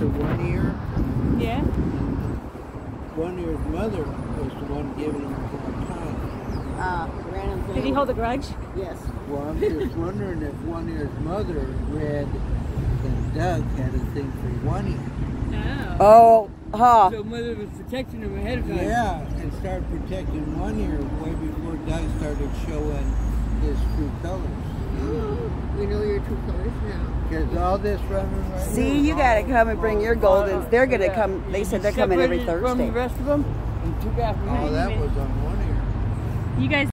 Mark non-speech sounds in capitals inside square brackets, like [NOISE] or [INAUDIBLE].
to One Ear. Yeah. One Ear's mother was the one giving him a hard time. Uh, random thing. Did he hold a grudge? Yes. Well, I'm just wondering if One Ear's mother read that Doug had a thing for One Ear. No. Oh, huh. So mother was protecting him ahead of time. Yeah, and started protecting One Ear way before Doug started showing his true colors. [GASPS] We know your true colors now. Because all this running right See, here you gotta come and bring your goldens. They're gonna Yeah. come. They said they're coming every Thursday. From the rest of them and took after Oh, that was on One Ear. You guys